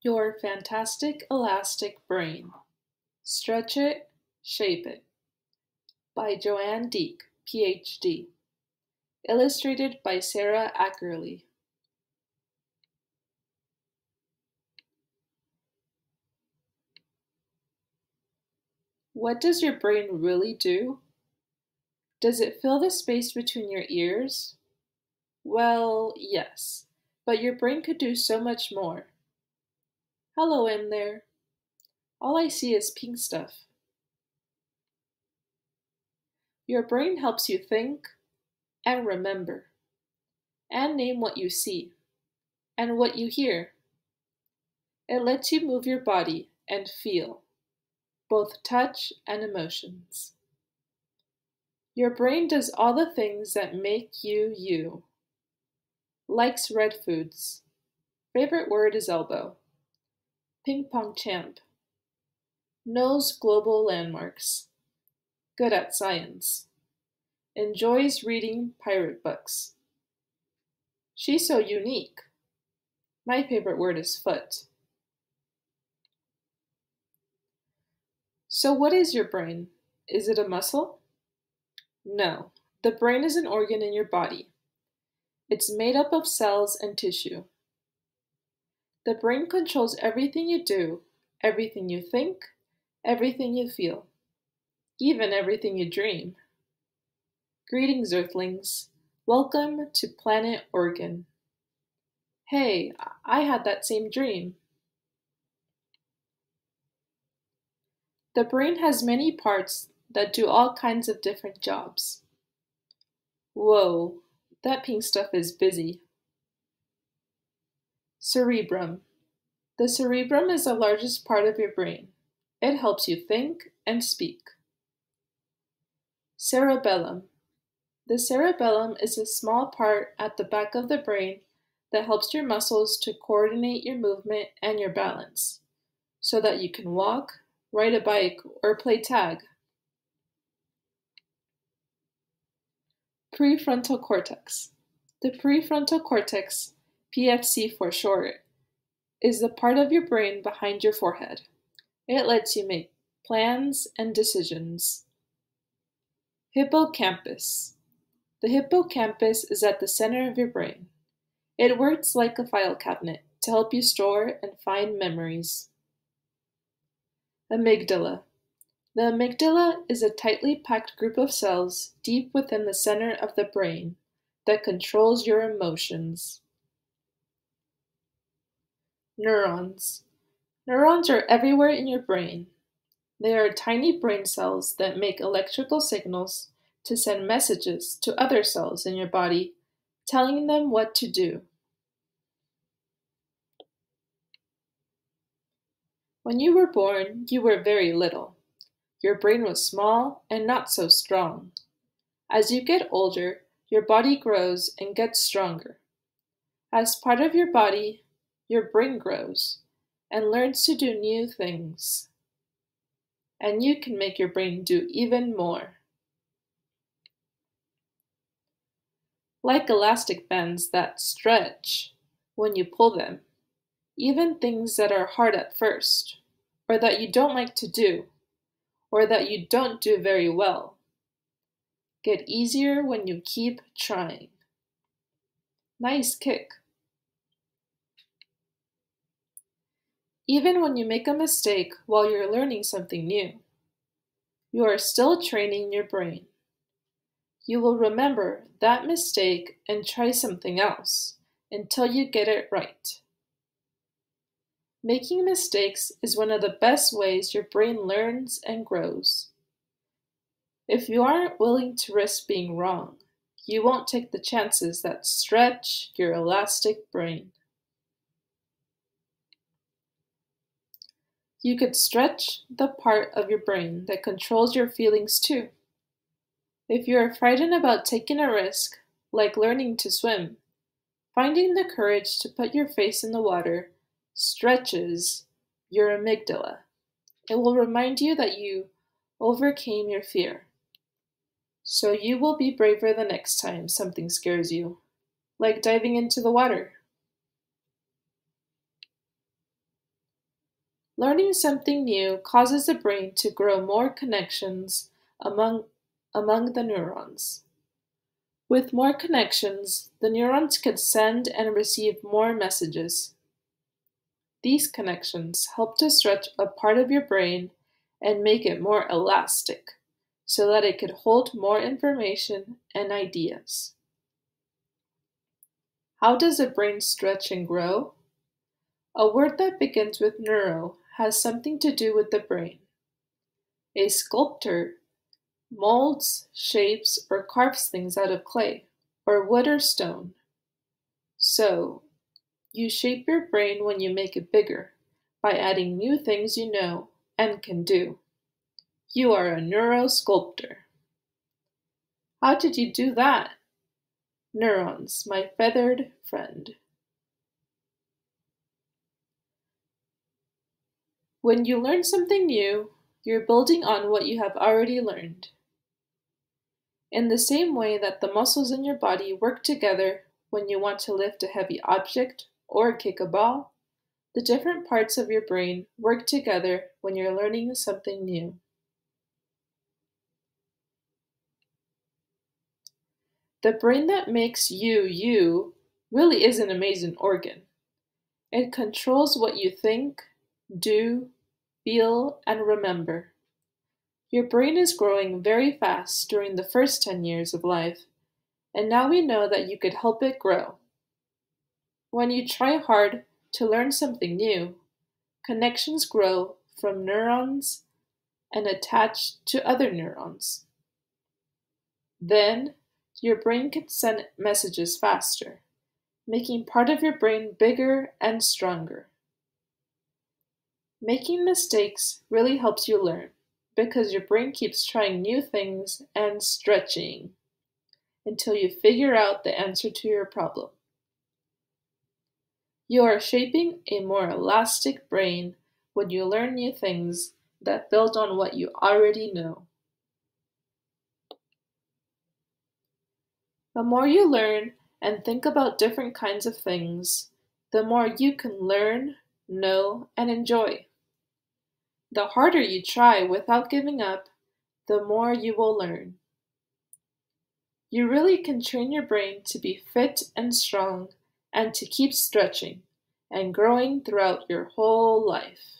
Your Fantastic Elastic Brain. Stretch It, Shape It. By JoAnn Deak, PhD. Illustrated by Sarah Ackerley. What does your brain really do? Does it fill the space between your ears? Well, yes, but your brain could do so much more. Hello in there. All I see is pink stuff. Your brain helps you think and remember and name what you see and what you hear. It lets you move your body and feel both touch and emotions. Your brain does all the things that make you you. Likes red foods. Favorite word is elbow. Ping pong champ. Knows global landmarks. Good at science. Enjoys reading pirate books. She's so unique. My favorite word is foot. So, what is your brain? Is it a muscle? No, the brain is an organ in your body. It's made up of cells and tissue. The brain controls everything you do, everything you think, everything you feel, even everything you dream. Greetings, Earthlings. Welcome to Planet Organ. Hey, I had that same dream. The brain has many parts that do all kinds of different jobs. Whoa, that pink stuff is busy. Cerebrum. The cerebrum is the largest part of your brain. It helps you think and speak. Cerebellum. The cerebellum is a small part at the back of the brain that helps your muscles to coordinate your movement and your balance so that you can walk, ride a bike, or play tag. Prefrontal cortex. The prefrontal cortex, PFC for short, is the part of your brain behind your forehead. It lets you make plans and decisions. Hippocampus. The hippocampus is at the center of your brain. It works like a file cabinet to help you store and find memories. Amygdala. The amygdala is a tightly packed group of cells deep within the center of the brain that controls your emotions. Neurons. Neurons are everywhere in your brain. They are tiny brain cells that make electrical signals to send messages to other cells in your body, telling them what to do. When you were born, you were very little. Your brain was small and not so strong. As you get older, your body grows and gets stronger. As part of your body, your brain grows and learns to do new things. And you can make your brain do even more. Like elastic bands that stretch when you pull them, even things that are hard at first, or that you don't like to do, or that you don't do very well, get easier when you keep trying. Nice kick. Even when you make a mistake while you're learning something new, you are still training your brain. You will remember that mistake and try something else until you get it right. Making mistakes is one of the best ways your brain learns and grows. If you aren't willing to risk being wrong, you won't take the chances that stretch your elastic brain. You could stretch the part of your brain that controls your feelings too. If you are frightened about taking a risk, like learning to swim, finding the courage to put your face in the water stretches your amygdala. It will remind you that you overcame your fear. So you will be braver the next time something scares you, like diving into the water. Learning something new causes the brain to grow more connections among, among the neurons. With more connections, the neurons can send and receive more messages. These connections help to stretch a part of your brain and make it more elastic so that it could hold more information and ideas. How does a brain stretch and grow? A word that begins with neuro has something to do with the brain. A sculptor molds, shapes, or carves things out of clay, or wood or stone. So, you shape your brain when you make it bigger by adding new things you know and can do. You are a neurosculptor. How did you do that? Neurons, my feathered friend. When you learn something new, you're building on what you have already learned. In the same way that the muscles in your body work together when you want to lift a heavy object or kick a ball, the different parts of your brain work together when you're learning something new. The brain that makes you you really is an amazing organ. It controls what you think, do, feel, and remember. Your brain is growing very fast during the first 10 years of life, and now we know that you could help it grow. When you try hard to learn something new, connections grow from neurons and attach to other neurons. Then, your brain can send messages faster, making part of your brain bigger and stronger. Making mistakes really helps you learn because your brain keeps trying new things and stretching until you figure out the answer to your problem. You are shaping a more elastic brain when you learn new things that build on what you already know. The more you learn and think about different kinds of things, the more you can learn, know, and enjoy. The harder you try without giving up, the more you will learn. You really can train your brain to be fit and strong and to keep stretching and growing throughout your whole life.